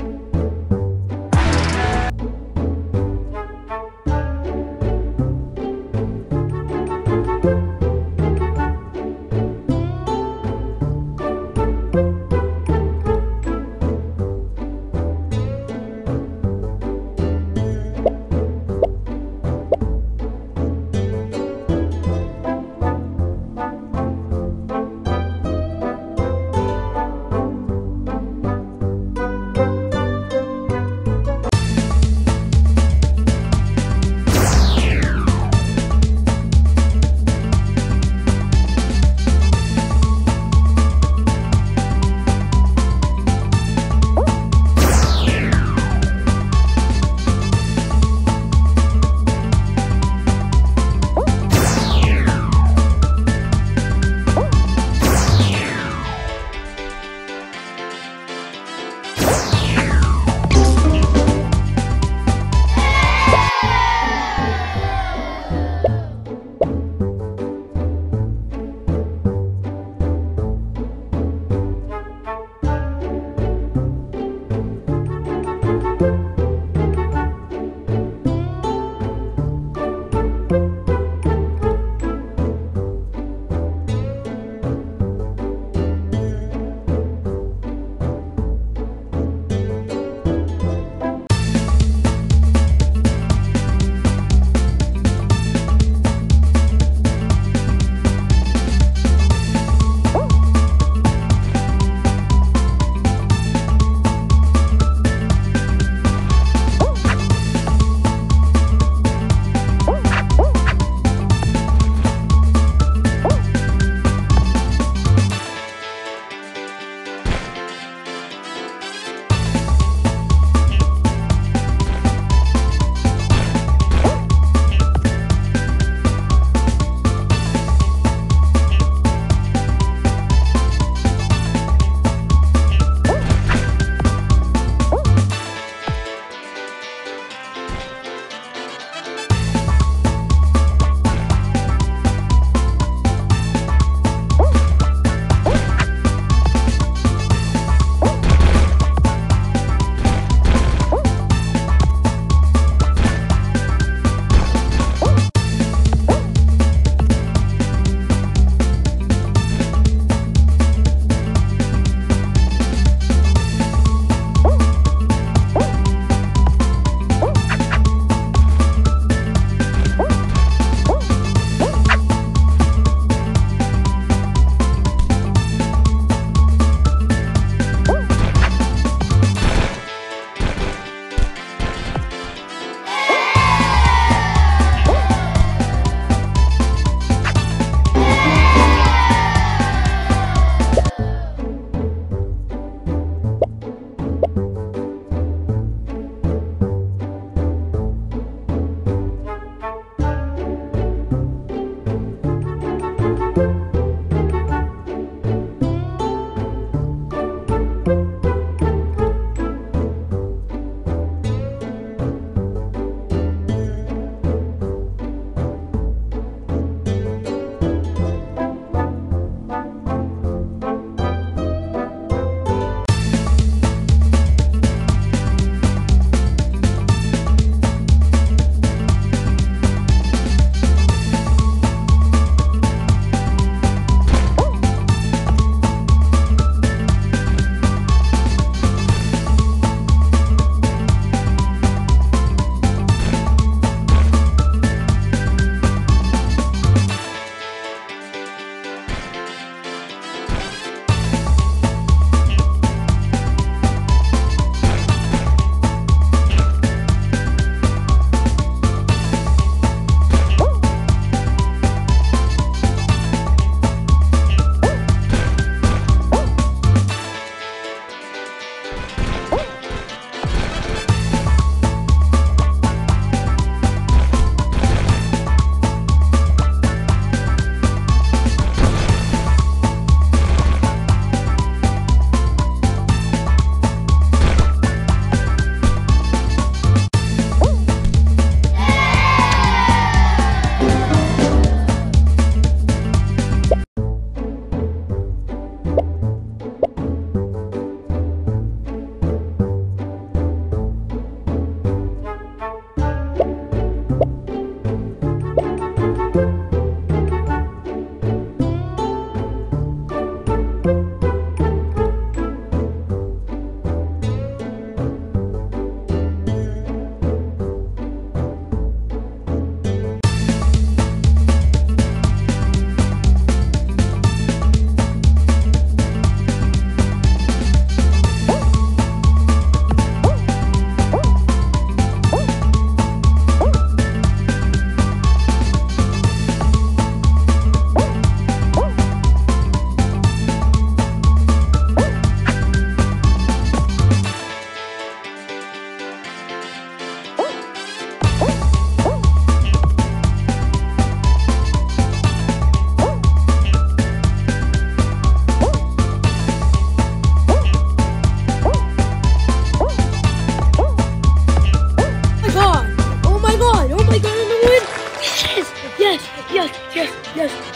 음.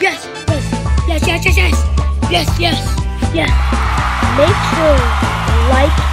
yes, yes, yes, yes, yes, yes, yes. Make sure you like